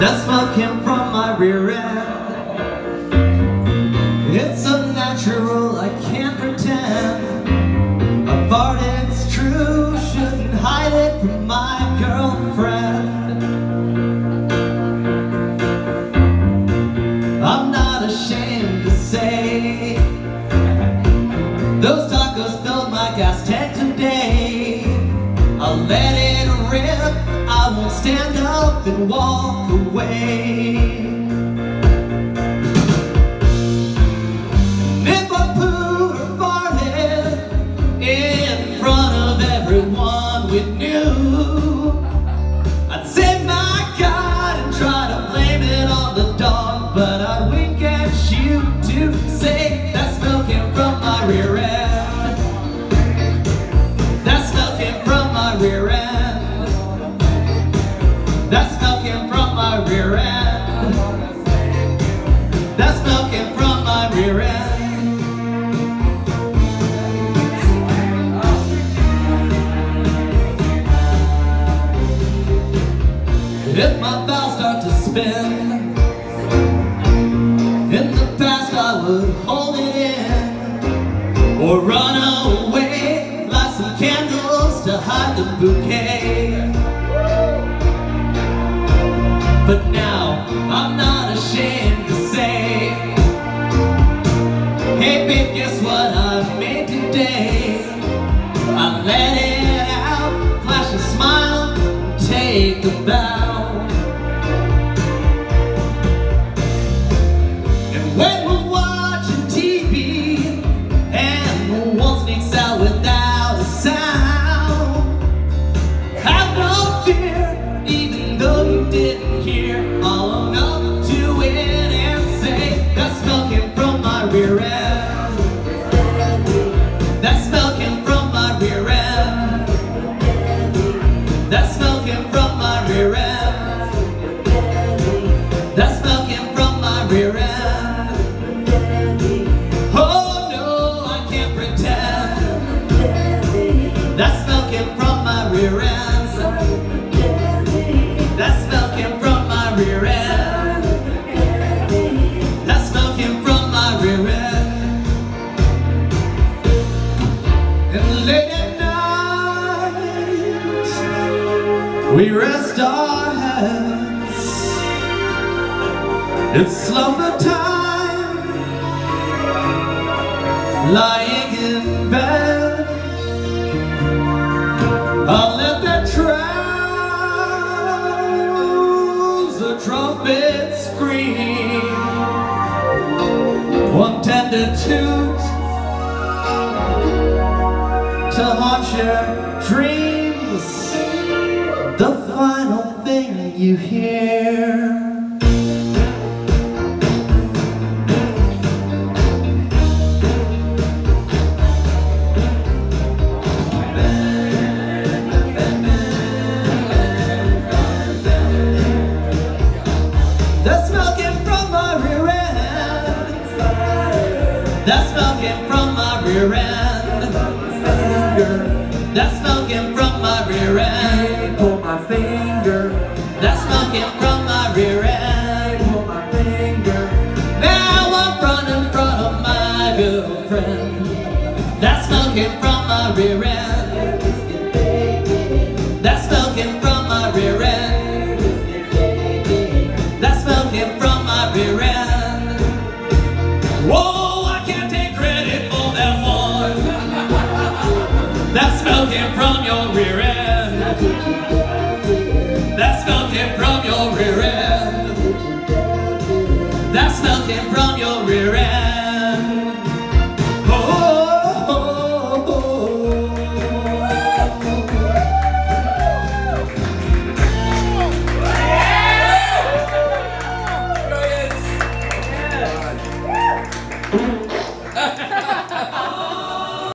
That smoke came from my rear end. It's unnatural, I can't pretend. I farted, it's true, shouldn't hide it from my girlfriend. I'm not ashamed to say Those tacos filled my gas tank. And walk away That from my rear end. If my valves start to spin In the past I would hold it in. Or run away Light some candles to hide the bouquet. But now I'm not ashamed Babe, guess what I made today? That smell came from my rear end. That smell came from my rear end. That smell came from my rear end. And late at night, we rest our heads. It's slumber time, lying in bed. Trumpet scream. One tender toot to haunt your dreams. The final thing you hear. That smell came from my rear end. That smell came from my rear end. Pull my finger, That smell came from my rear end. pull my finger. Now I'm running front of my girlfriend. That smell came from my rear end. That smell came from my rear end. That smell came from my rear end. Whoa, from your rear end.